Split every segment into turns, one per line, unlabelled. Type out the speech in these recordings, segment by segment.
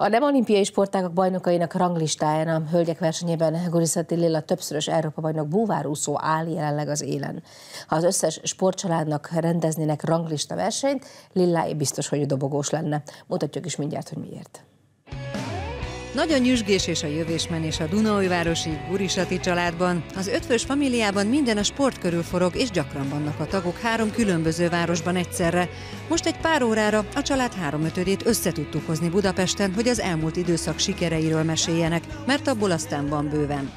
A nem olimpiai sportágak bajnokainak ranglistáján a hölgyek versenyében Gurisati Lilla többszörös Európa bajnok búvárúszó áll jelenleg az élen. Ha az összes sportcsaládnak rendeznének ranglista versenyt, Lilla biztos, hogy dobogós lenne. Mutatjuk is mindjárt, hogy miért.
Nagy a nyüzsgés és a jövésmenés a Dunaújvárosi Gurisati családban. Az ötvös familiában minden a sport körül forog, és gyakran vannak a tagok három különböző városban egyszerre. Most egy pár órára a család három ötödét összetudtuk hozni Budapesten, hogy az elmúlt időszak sikereiről meséljenek, mert abból aztán van bőven.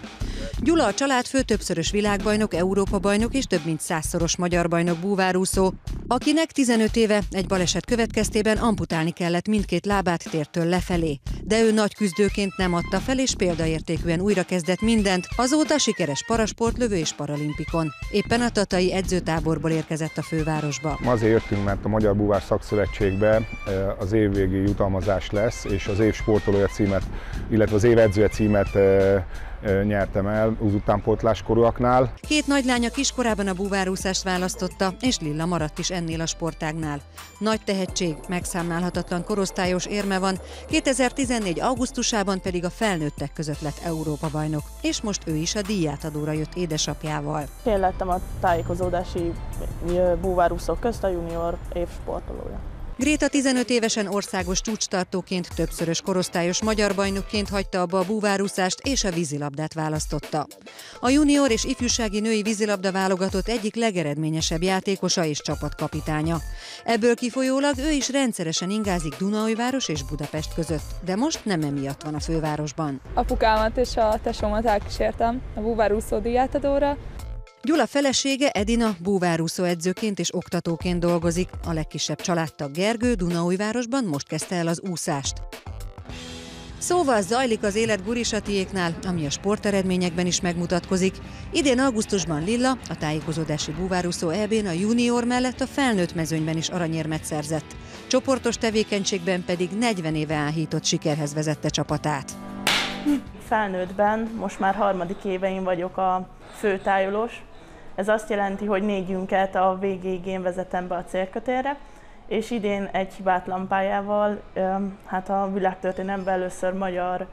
Gyula a család fő többszörös világbajnok, Európa-bajnok és több mint százszoros magyar bajnok búvárúszó, akinek 15 éve egy baleset következtében amputálni kellett mindkét lábát tértől lefelé. De ő nagy küzdőként nem adta fel, és példaértékűen újra kezdett mindent, azóta sikeres parasportlövő és paralimpikon. Éppen a tatai edzőtáborból érkezett a fővárosba.
Azért jöttünk, mert a Magyar Búvár Szakszövetségbe eh, az évvégi jutalmazás lesz, és az év sportolója címet, illetve az év edzője címet eh, nyertem el az utánpótlás korúaknál.
Két nagylánya kiskorában a búvárúszást választotta, és Lilla maradt is ennél a sportágnál. Nagy tehetség, megszámlálhatatlan korosztályos érme van, 2014. augusztusában pedig a felnőttek között lett Európa bajnok, és most ő is a díjátadóra jött édesapjával.
Én lettem a tájékozódási búvárúszók közt a junior év sportolója.
Gréta 15 évesen országos csúcstartóként, többszörös korosztályos magyar bajnokként hagyta abba a búvárúszást és a vízilabdát választotta. A junior és ifjúsági női vízilabda válogatott egyik legeredményesebb játékosa és csapatkapitánya. Ebből kifolyólag ő is rendszeresen ingázik Dunaújváros és Budapest között, de most nem emiatt van a fővárosban.
Apukámat és a tesómat elkísértem a búvárúszó díjátadóra,
Gyula felesége Edina búvárúszó edzőként és oktatóként dolgozik. A legkisebb családtag Gergő Dunaújvárosban most kezdte el az úszást. Szóval zajlik az élet Gurisatiéknál, ami a sporteredményekben is megmutatkozik. Idén augusztusban Lilla, a tájékozódási búvárúszó EB-n a junior mellett a felnőtt mezőnyben is aranyérmet szerzett. Csoportos tevékenységben pedig 40 éve áhított sikerhez vezette csapatát.
Felnőttben most már harmadik éveim vagyok a főtájolós, ez azt jelenti, hogy négyünket a végéig én vezetem be a célkötérre, és idén egy hibátlan pályával, hát a világtörténelemben először magyar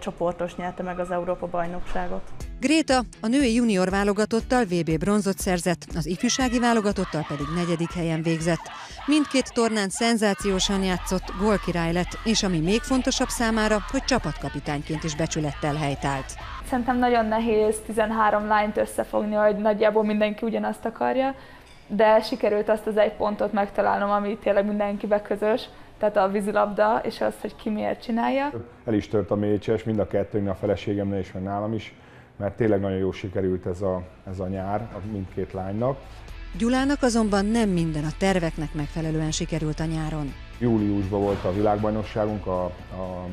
csoportos nyerte meg az Európa-bajnokságot.
Gréta a női junior válogatottal VB bronzot szerzett, az ifjúsági válogatottal pedig negyedik helyen végzett. Mindkét tornán szenzációsan játszott, gólkirály lett, és ami még fontosabb számára, hogy csapatkapitányként is becsülettel helytált.
Szerintem nagyon nehéz 13 lányt összefogni, hogy nagyjából mindenki ugyanazt akarja, de sikerült azt az egy pontot megtalálnom, ami tényleg mindenkibe közös, tehát a vízilabda, és az, hogy ki miért csinálja.
El is tört a mécses, mind a kettőnknek, a feleségemnél és meg nálam is, mert tényleg nagyon jó sikerült ez a, ez a nyár a mindkét lánynak.
Gyulának azonban nem minden a terveknek megfelelően sikerült a nyáron.
Júliusban volt a világbajnokságunk a, a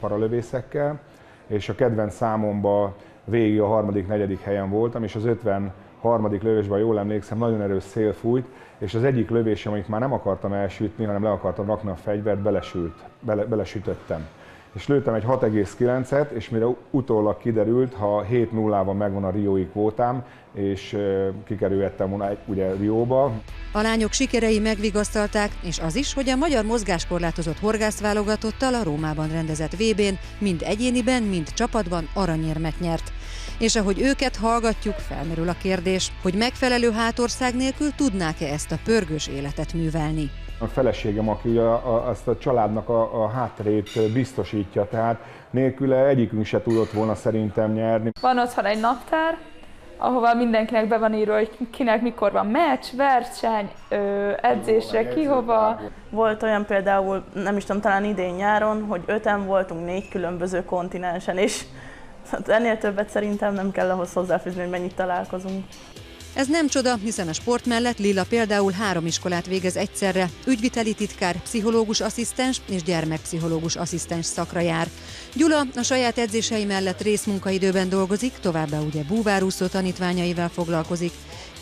paralövészekkel, és a kedvenc számomba végig a harmadik, negyedik helyen voltam, és az 50 harmadik lövésben, jól emlékszem, nagyon erős szél fújt, és az egyik lövésem, amit már nem akartam elsütni, hanem le akartam rakni a fegyvert, belesült, bele, belesütöttem. És lőttem egy 6,9-et, és mire utólag kiderült, ha 7 0 van megvan a Riói kvótám, és kikerülhettem volna ugye Rióba.
A lányok sikerei megvigasztalták, és az is, hogy a magyar mozgáskorlátozott horgászválogatottal a Rómában rendezett VB-n mind egyéniben, mind csapatban aranyérmet nyert. És ahogy őket hallgatjuk, felmerül a kérdés, hogy megfelelő hátország nélkül tudnák-e ezt a pörgős életet művelni.
A feleségem, aki a, a, azt a családnak a, a hátterét biztosítja, tehát nélküle egyikünk se tudott volna szerintem nyerni.
Van otthon egy naptár, ahova mindenkinek be van írva, hogy kinek mikor van meccs, verseny, ö, edzésre, ki hova. Volt olyan például, nem is tudom, talán idén nyáron, hogy öten voltunk négy különböző kontinensen, és hát ennél többet szerintem nem kell ahhoz hozzáfűzni, hogy mennyit találkozunk.
Ez nem csoda, hiszen a sport mellett Lilla például három iskolát végez egyszerre, ügyviteli titkár, pszichológus asszisztens és gyermekpszichológus asszisztens szakra jár. Gyula a saját edzései mellett részmunkaidőben dolgozik, továbbá ugye búvárúszó tanítványaival foglalkozik.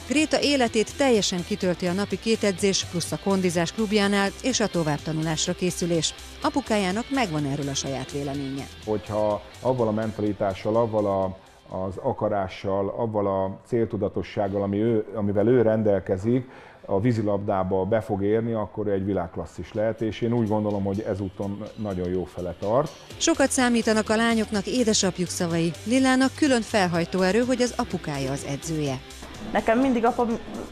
Gréta életét teljesen kitölti a napi két edzés, plusz a kondizás klubjánál és a továbbtanulásra készülés. Apukájának megvan erről a saját véleménye.
Hogyha avval a mentalitással, avval a az akarással, avval a céltudatossággal, ami ő, amivel ő rendelkezik, a vízilabdába be fog érni, akkor egy világklasszis lehet, és én úgy gondolom, hogy ezúton nagyon jó fele tart.
Sokat számítanak a lányoknak édesapjuk szavai. Lilának külön felhajtó erő, hogy az apukája az edzője.
Nekem mindig apa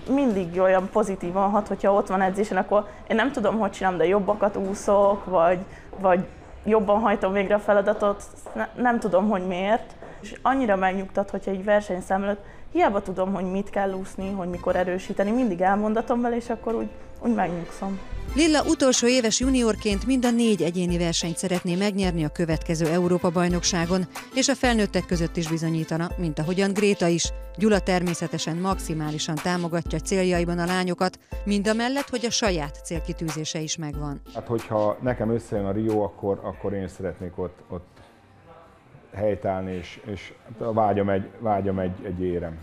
mindig olyan pozitívan hat, hogyha ott van edzésen, akkor én nem tudom, hogy csinálom, de jobbakat úszok, vagy, vagy jobban hajtom végre a feladatot, ne, nem tudom, hogy miért. És annyira megnyugtat, hogyha egy versenyszám előtt hiába tudom, hogy mit kell úszni, hogy mikor erősíteni, mindig elmondatom vele, és akkor úgy, úgy megnyugszom.
Lilla utolsó éves juniorként mind a négy egyéni versenyt szeretné megnyerni a következő Európa-bajnokságon, és a felnőttek között is bizonyítana, mint ahogyan Gréta is. Gyula természetesen maximálisan támogatja céljaiban a lányokat, mind a mellett, hogy a saját célkitűzése is megvan.
Hát hogyha nekem összejön a Rio, akkor, akkor én szeretnék ott, ott helytállni, és, és a vágyam egy, vágyam egy, egy érem.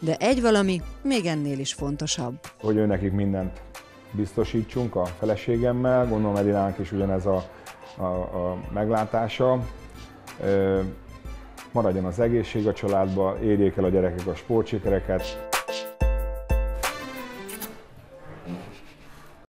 De egy valami még ennél is fontosabb.
Hogy ő nekik mindent biztosítsunk a feleségemmel, gondolom Edinának is ugyanez a, a, a meglátása. Maradjon az egészség a családba, érjék el a gyerekek a sportsikereket.